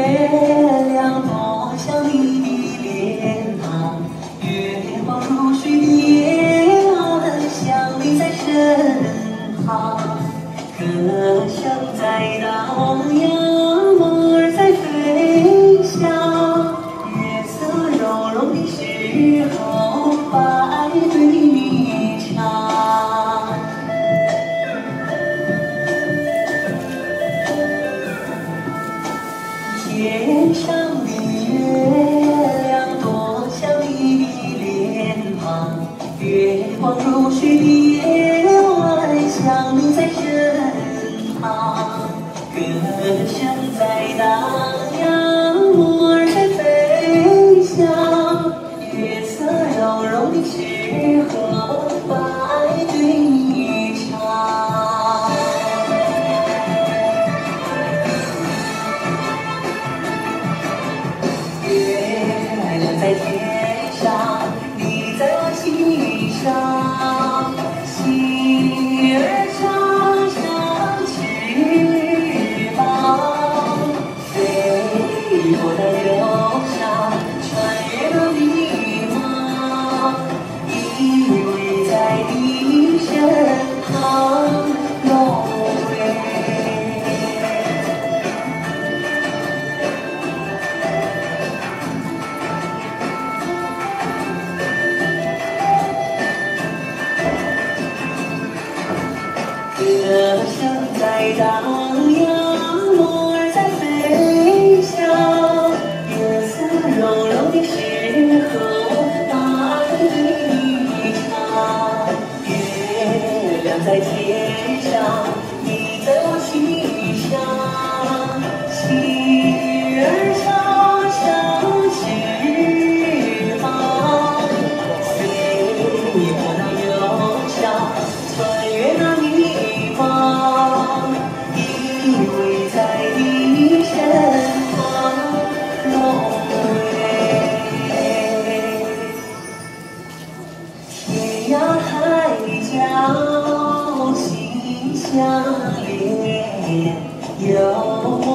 月亮多像你的脸庞，月光如水的夜晚，想你在身旁。歌声在荡漾，天上的月亮多像你的脸庞，月光如水歌声在荡漾，鸟儿在飞翔，月色柔柔的时候，把爱唱。月亮在天上。依偎在你身旁，落晖。天涯海角心相连，有。